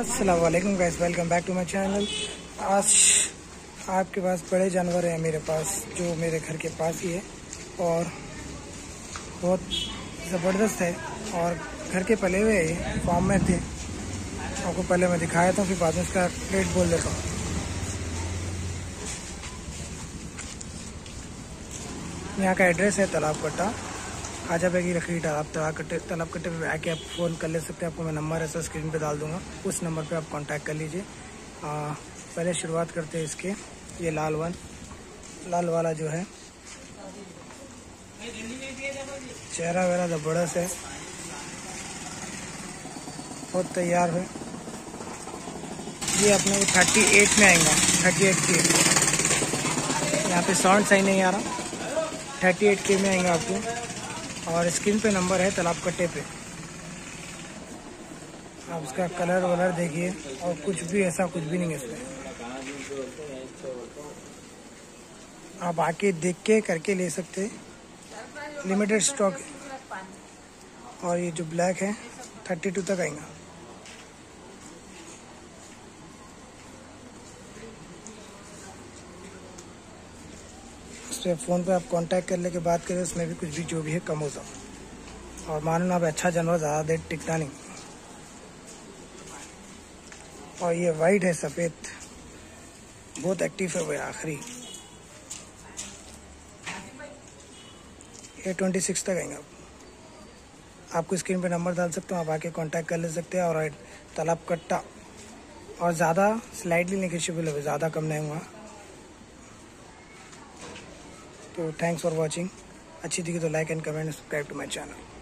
Aslam guys welcome back to my channel आज आपके पास बड़े जानवर हैं मेरे पास, जो मेरे घर के पास ही है और बहुत ज़बरदस्त है और घर के पले हुए है फार्म में थे। आपको पहले मैं दिखाया था, फिर बाद में इसका रेट बोल देता हूँ। यहाँ का एड्रेस है तालाब कट्टा खाजा बेगी लकड़ी आप तलाब कट्टे तालाब कट्टे पर आके आप फ़ोन कर ले सकते हैं। आपको मैं नंबर ऐसा स्क्रीन पे डाल दूँगा। उस नंबर पे आप कांटेक्ट कर लीजिए। पहले शुरुआत करते हैं इसके। ये लाल वन। लाल वाला जो है। चेहरा वेरा ज़बरदस्त है। बहुत तैयार है। ये अपने थर्टी एट में आएगा। थर्टी एट के यहाँ पे साउंड सही नहीं आ रहा। थर्टी एट के में आएगा आपको। और स्क्रीन पे नंबर है तालाब कट्टे पे। आप उसका कलर वलर देखिए और कुछ भी ऐसा कुछ भी नहीं है इसमें। आप आके देख के करके ले सकते। लिमिटेड स्टॉक और ये जो ब्लैक है थर्टी टू तक आएगा। पे फ़ोन पे आप कांटेक्ट कर ले के बात करें उसमें भी कुछ भी जो भी है कम हो जाओ। और मानो ना आप अच्छा जानवर, ज़्यादा देर टिकता नहीं। और ये वाइट है, सफ़ेद। बहुत एक्टिव है वो आखिरी। ए ट्वेंटी सिक्स तक आएँगे आप। आपको स्क्रीन पे नंबर डाल सकते हो, आप आके कांटेक्ट कर ले सकते हैं। और तालाब कट्टा। और ज़्यादा स्लाइडली नेगेशियबल है, ज़्यादा कम नहीं हुआ। तो थैंक्स फॉर वॉचिंग अच्छी दिखी तो like and comment subscribe to my channel